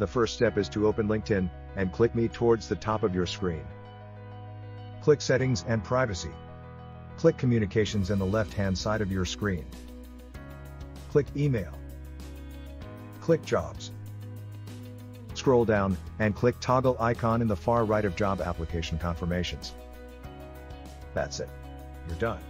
The first step is to open LinkedIn and click me towards the top of your screen. Click Settings and Privacy. Click Communications in the left-hand side of your screen. Click Email. Click Jobs. Scroll down and click toggle icon in the far right of job application confirmations. That's it. You're done.